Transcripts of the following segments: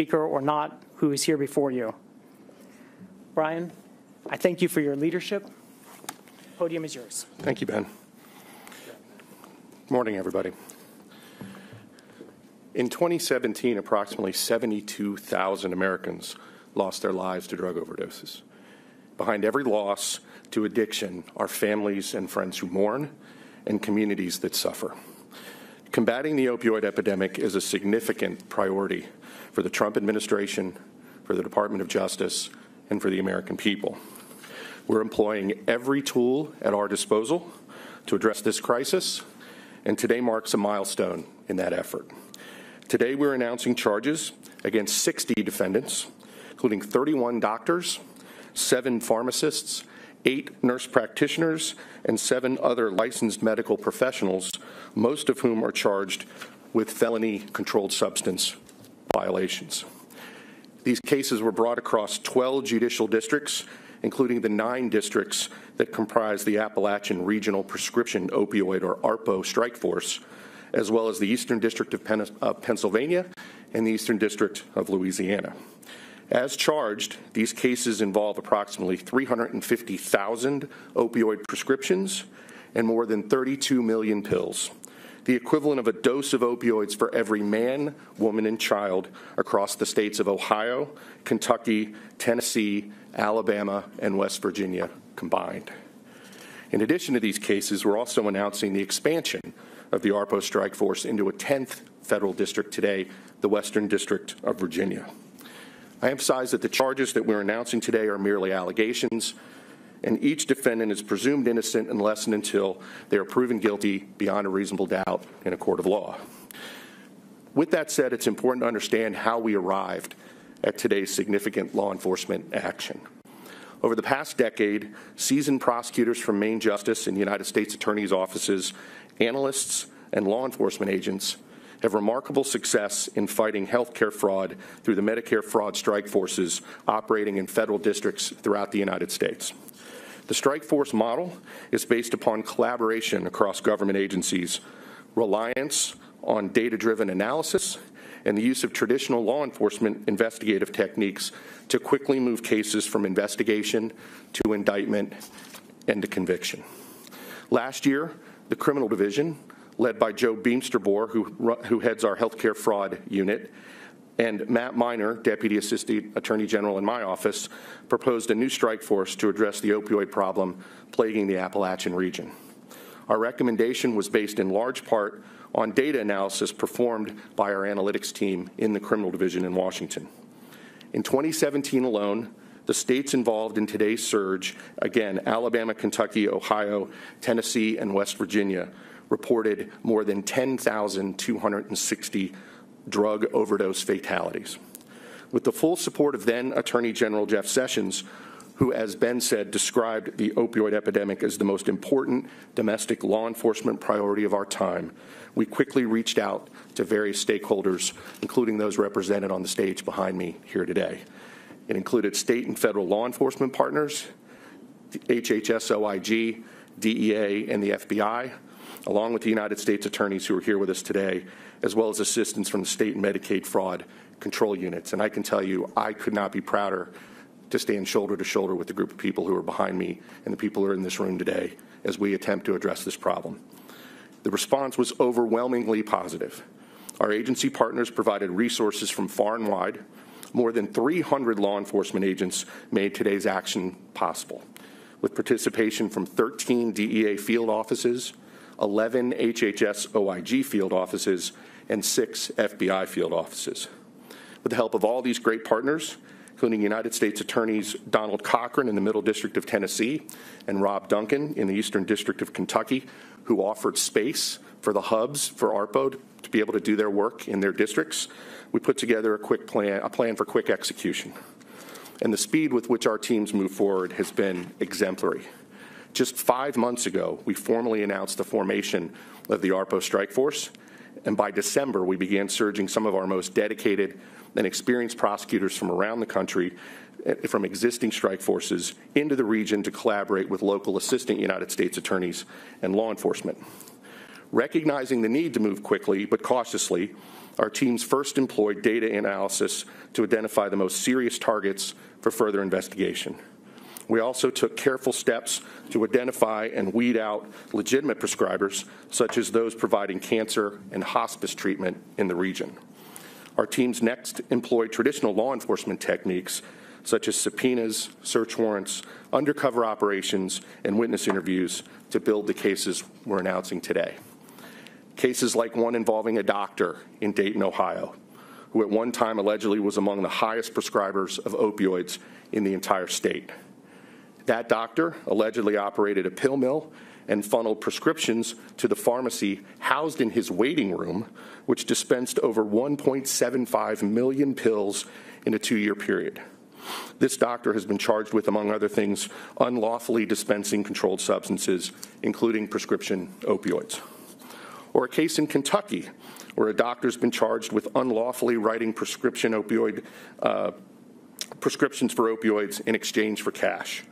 speaker or not who is here before you. Brian, I thank you for your leadership. Podium is yours. Thank you, Ben. Good Morning, everybody. In 2017, approximately 72,000 Americans lost their lives to drug overdoses. Behind every loss to addiction are families and friends who mourn and communities that suffer. Combating the opioid epidemic is a significant priority for the Trump administration, for the Department of Justice, and for the American people. We're employing every tool at our disposal to address this crisis, and today marks a milestone in that effort. Today, we're announcing charges against 60 defendants, including 31 doctors, seven pharmacists, eight nurse practitioners, and seven other licensed medical professionals, most of whom are charged with felony controlled substance violations. These cases were brought across 12 judicial districts, including the nine districts that comprise the Appalachian Regional Prescription Opioid or ARPO Strike Force, as well as the Eastern District of, Pen- of Pennsylvania and the Eastern District of Louisiana. As charged, these cases involve approximately 350,000 opioid prescriptions and more than 32 million pills, the equivalent of a dose of opioids for every man, woman, and child across the states of Ohio, Kentucky, Tennessee, Alabama, and West Virginia combined. In addition to these cases, we're also announcing the expansion of the ARPO strike force into a 10th federal district today, the Western District of Virginia. I emphasize that the charges that we're announcing today are merely allegations, and each defendant is presumed innocent unless and until they are proven guilty beyond a reasonable doubt in a court of law. With that said, it's important to understand how we arrived at today's significant law enforcement action. Over the past decade, seasoned prosecutors from Main Justice and United States Attorney's offices analysts, and law enforcement agents have remarkable success in fighting healthcare fraud through the Medicare fraud strike forces operating in federal districts throughout the United States. The strike force model is based upon collaboration across government agencies, reliance on data driven analysis, and the use of traditional law enforcement investigative techniques to quickly move cases from investigation to indictment and to conviction. Last year, the criminal division, led by Joe Beemsterboer, who, who heads our healthcare fraud unit, and Matt Miner, Deputy Assistant Attorney General in my office, proposed a new strike force to address the opioid problem plaguing the Appalachian region. Our recommendation was based in large part on data analysis performed by our analytics team in the criminal division in Washington. In 2017 alone, the states involved in today's surge, again, Alabama, Kentucky, Ohio, Tennessee, and West Virginia, reported more than 10,260 drug overdose fatalities. With the full support of then Attorney General Jeff Sessions, who, as Ben said, described the opioid epidemic as the most important domestic law enforcement priority of our time, we quickly reached out to various stakeholders, including those represented on the stage behind me here today. It included state and federal law enforcement partners, HHS OIG, DEA, and the FBI, along with the United States attorneys who are here with us today, as well as assistance from the state Medicaid fraud control units. And I can tell you, I could not be prouder to stand shoulder to shoulder with the group of people who are behind me and the people who are in this room today as we attempt to address this problem. The response was overwhelmingly positive. Our agency partners provided resources from far and wide, more than 300 law enforcement agents made today's action possible, with participation from 13 DEA field offices, 11 HHS OIG field offices, and six FBI field offices. With the help of all these great partners, including United States Attorneys Donald Cochran in the Middle District of Tennessee and Rob Duncan in the Eastern District of Kentucky, who offered space for the hubs for ARPO to be able to do their work in their districts, we put together a quick plan, a plan for quick execution. And the speed with which our teams move forward has been exemplary. Just five months ago, we formally announced the formation of the ARPO Strike Force, and by December, we began surging some of our most dedicated and experienced prosecutors from around the country, eh, from existing strike forces, into the region to collaborate with local assistant United States attorneys and law enforcement. Recognizing the need to move quickly but cautiously, our teams first employed data analysis to identify the most serious targets for further investigation. We also took careful steps to identify and weed out legitimate prescribers, such as those providing cancer and hospice treatment in the region. Our teams next employed traditional law enforcement techniques such as subpoenas, search warrants, undercover operations, and witness interviews to build the cases we're announcing today. Cases like one involving a doctor in Dayton, Ohio, who at one time allegedly was among the highest prescribers of opioids in the entire state. That doctor allegedly operated a pill mill and funneled prescriptions to the pharmacy housed in his waiting room, which dispensed over 1.75 million pills in a two year period. This doctor has been charged with, among other things, unlawfully dispensing controlled substances, including prescription opioids. Or a case in Kentucky where a doctor's been charged with unlawfully writing prescription opioid uh, prescriptions for opioids in exchange for cash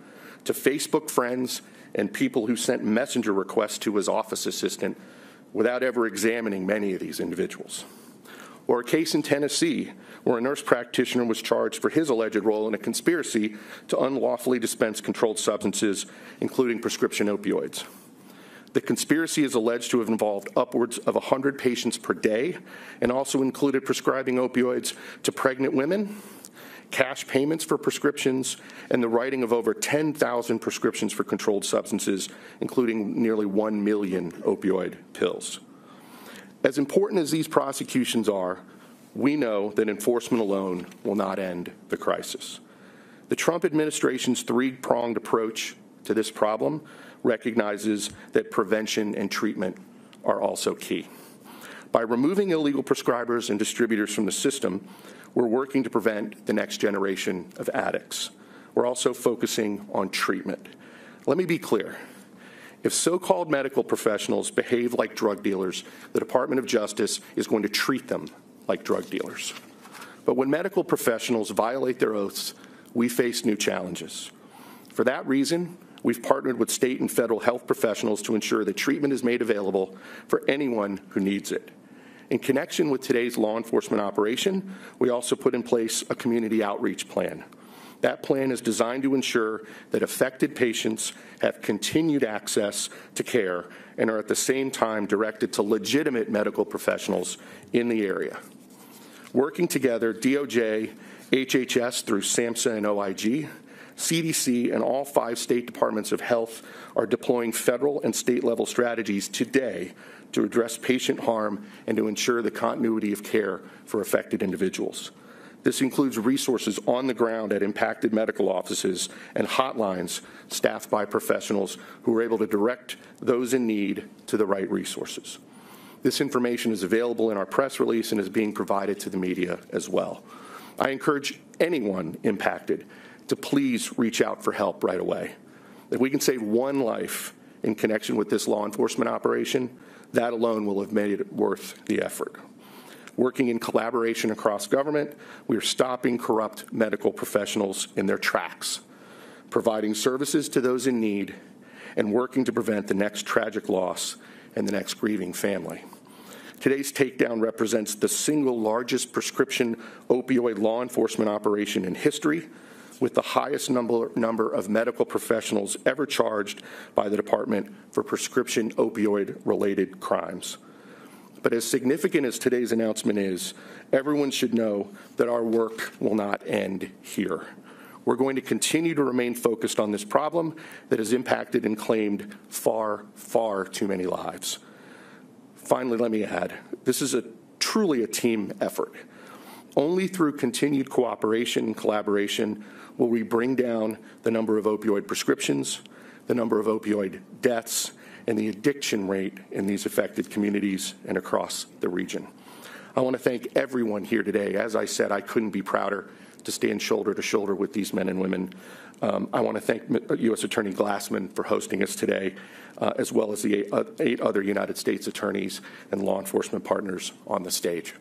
to Facebook friends and people who sent messenger requests to his office assistant without ever examining many of these individuals. Or a case in Tennessee where a nurse practitioner was charged for his alleged role in a conspiracy to unlawfully dispense controlled substances, including prescription opioids. The conspiracy is alleged to have involved upwards of 100 patients per day and also included prescribing opioids to pregnant women cash payments for prescriptions, and the writing of over 10,000 prescriptions for controlled substances, including nearly 1 million opioid pills. As important as these prosecutions are, we know that enforcement alone will not end the crisis. The Trump administration's three pronged approach to this problem recognizes that prevention and treatment are also key. By removing illegal prescribers and distributors from the system, we're working to prevent the next generation of addicts. We're also focusing on treatment. Let me be clear. If so called medical professionals behave like drug dealers, the Department of Justice is going to treat them like drug dealers. But when medical professionals violate their oaths, we face new challenges. For that reason, we've partnered with state and federal health professionals to ensure that treatment is made available for anyone who needs it. In connection with today's law enforcement operation, we also put in place a community outreach plan. That plan is designed to ensure that affected patients have continued access to care and are at the same time directed to legitimate medical professionals in the area. Working together, DOJ, HHS through SAMHSA and OIG, CDC, and all five state departments of health are deploying federal and state level strategies today to address patient harm and to ensure the continuity of care for affected individuals. This includes resources on the ground at impacted medical offices and hotlines staffed by professionals who are able to direct those in need to the right resources. This information is available in our press release and is being provided to the media as well. I encourage anyone impacted to please reach out for help right away. If we can save one life in connection with this law enforcement operation, that alone will have made it worth the effort. Working in collaboration across government, we are stopping corrupt medical professionals in their tracks, providing services to those in need, and working to prevent the next tragic loss and the next grieving family. Today's takedown represents the single largest prescription opioid law enforcement operation in history with the highest number, number of medical professionals ever charged by the department for prescription opioid related crimes. But as significant as today's announcement is, everyone should know that our work will not end here. We're going to continue to remain focused on this problem that has impacted and claimed far, far too many lives. Finally, let me add this is a, truly a team effort. Only through continued cooperation and collaboration will we bring down the number of opioid prescriptions, the number of opioid deaths, and the addiction rate in these affected communities and across the region. I want to thank everyone here today. As I said, I couldn't be prouder to stand shoulder to shoulder with these men and women. Um, I want to thank U.S. Attorney Glassman for hosting us today, uh, as well as the eight, uh, eight other United States attorneys and law enforcement partners on the stage.